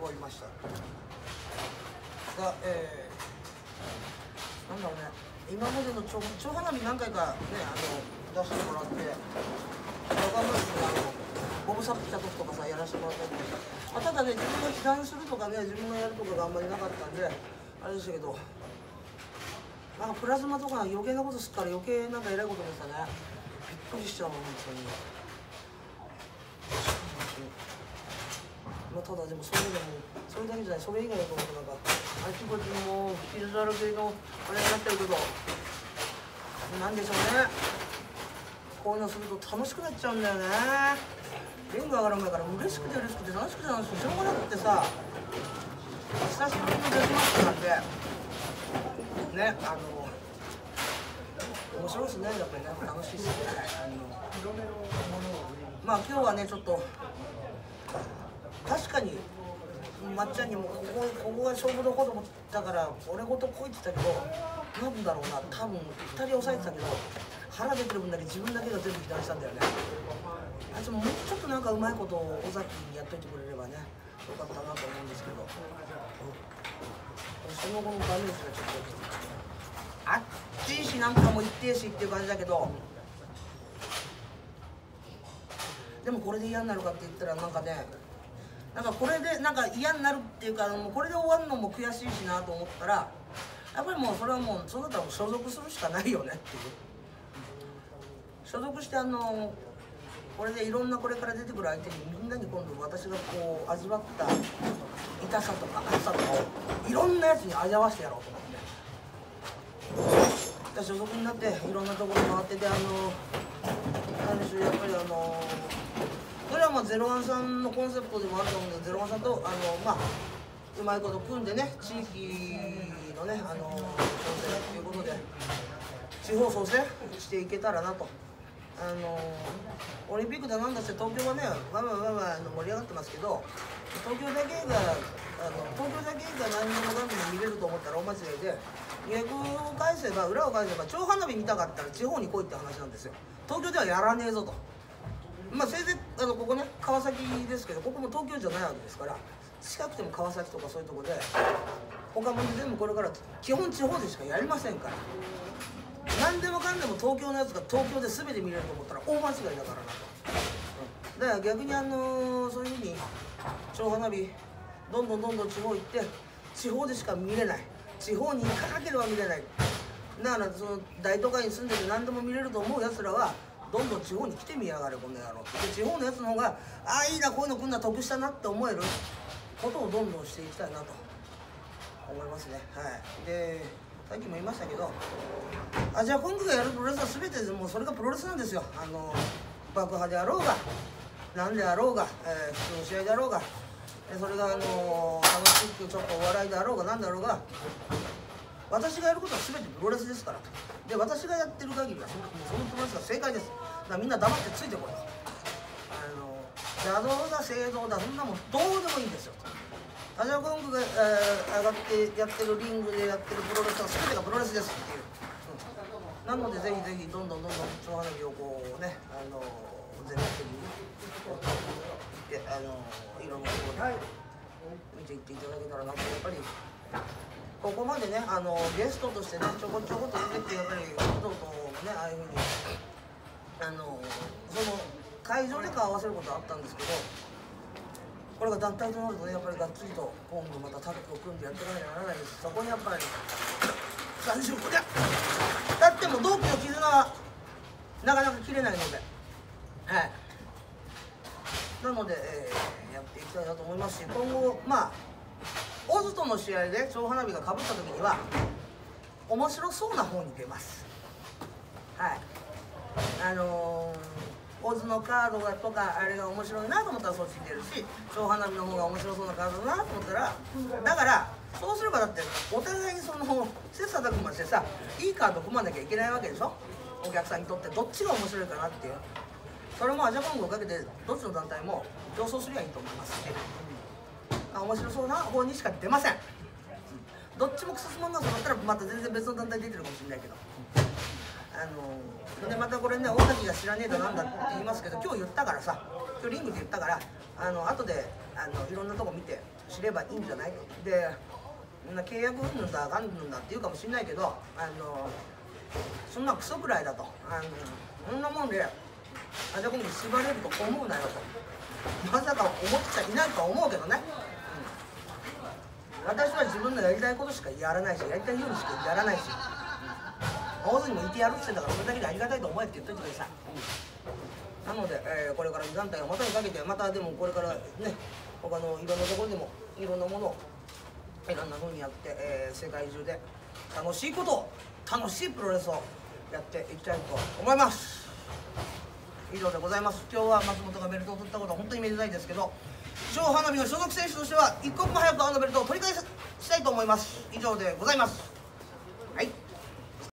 終わりました。がえー、なんだろうね。今までの超花火何回かねあの出してもらって若村君があのボブサップ来た時とかさやらせてもらったりまあ、ただね自分が批判するとかね自分がやるとかがあんまりなかったんであれでしたけどなんかプラズマとか余計なことすっから余計なんか偉いこと思ってたね。びっくりしちゃうもん本当に。まあ、ただでもそれでもそれだけじゃないそれ以外のことなんかあちこちもう傷だらけのあれになってるけど。なんでしょうね。こういうのすると楽しくなっちゃうんだよね。リング上がる前から嬉しくて嬉しくて楽しくて楽しくてしょうがなくてさ。久しぶりのデスマッチなんで。ねあの面白いですねやっぱりね楽しいですねあのまあ今日はねちょっと確かにまっちゃんにもここここが勝負どころと思ったから俺ごとこいってたけどなんだろうな多分2人抑えてたけど腹出てる分だけ自分だけが全部左したんだよね。あいつももうちょっとなんかうまいことを尾崎にやっといてくれればねよかったなと思うんですけど、うん、その後のダメージがちょっとあっちいしなんかも一定しっていう感じだけどでもこれで嫌になるかって言ったらなんかねなんかこれでなんか嫌になるっていうかもうこれで終わるのも悔しいしなと思ったらやっぱりもうそれはもうそうだったら所属するしかないよねっていう。所属してあのこれでいろんなこれから出てくる相手にみんなに今度私がこう味わった痛さとか熱さとかをいろんなやつに味わわせてやろうと思って。所属になっていろんなところ回っててあの何でしょうやっぱりあのこれはまあゼロワンさんのコンセプトでもあると思うんでゼロワンさんとあのまあうまいこと組んでね地域のねあの調整ということで地方創生していけたらなと。あのオリンピックだなんだって東京はねわわわわ盛り上がってますけど東京だけがあの東京だけが何でもかんでも見れると思ったら大間違いで逆を返せば裏を返せば超花火見たかったら地方に来いって話なんですよ東京ではやらねえぞとまあせいぜいあのここね川崎ですけどここも東京じゃないわけですから近くても川崎とかそういうとこで他も全部これから基本地方でしかやりませんから何でもかんでも東京のやつが東京で全て見れると思ったら大間違いだからなと、うん、だから逆にあの、そういうふうに超花火どんどんどんどん地方行って地方でしか見れない。地方に行かなければ見れない。だからその大都会に住んでて何でも見れると思うやつらはどんどん地方に来てみやがれこの野郎で地方のやつの方がああいいなこういうのこんな得したなって思えることをどんどんしていきたいなと思いますね。はい。でさっきも言いましたけどアジアコングがやるプロレスは全てもうそれがプロレスなんですよ。あの爆破であろうが何であろうが、えー、普通の試合であろうがそれがあの楽しくちょっとお笑いであろうが何であろうが私がやることは全てプロレスですから。とで私がやってる限りはそのプロレスが正解です。だからみんな黙ってついてこい。あの邪道だ正道だ。そんなもんどうでもいいんですよ。アジアコングが、えー、上がってやってるリングでやってるプロレスは全てがプロレスですっていう、うん、なのでぜひぜひどんどんどんどん超花火をこうねあの全国的にであのいろんなところで見ていっていただけたらなとやっぱりここまでねあのゲストとしてねちょこちょこっと出てきてやっぱり工藤とねああいうふうに。あのその会場で顔合わせることはあったんですけどこれが団体となるとねやっぱりがっつりと今度またタッグを組んでやっていかなきゃならないです。そこにやっぱり35でだっても同期の絆はなかなか切れないので。はい。なので、えー、やっていきたいなと思いますし今後まあオズとの試合で超花火がかぶった時には面白そうな方に出ます。はい。あのー、オズのカードがとかあれが面白いなと思ったらそっちに出るし超花火の方が面白そうなカードだなと思ったらだからそうすればだってお互いにその切磋琢磨してさいいカード組まなきゃいけないわけでしょ？お客さんにとってどっちが面白いかなっていう。それもアジャコングをかけてどっちの団体も競争すりゃいいと思います。し、面白そうな方にしか出ません、どっちもクソつまんなそうだったらまた全然別の団体出てるかもしれないけど。あのでまたこれね大崎が知らねえだなんだって言いますけど今日言ったからさ今日リングで言ったからあの後であのいろんなとこ見て知ればいいんじゃないでな契約うんぬんだかんぬんだって言うかもしれないけどあのそんなクソくらいだと。あのそんなもんであじゃあ今度縛れると思うなよと。まさか思っちゃいないとは思うけどね、私は自分のやりたいことしかやらないしやりたいようにしかやらないし。大津にもいてやるって言ってんだからそれだけでありがたいと思えって言っといてくださ。い、なので、えーこれから2団体をまたにかけてまたでもこれからね他のいろんなところでもいろんなものをいろんな風にやって、えー世界中で楽しいことを楽しいプロレスをやっていきたいと思います。以上でございます。今日は松本がベルトを取ったことは本当にめでたいですけど超花火の所属選手としては一刻も早くあのベルトを取り返したいと思います。以上でございます。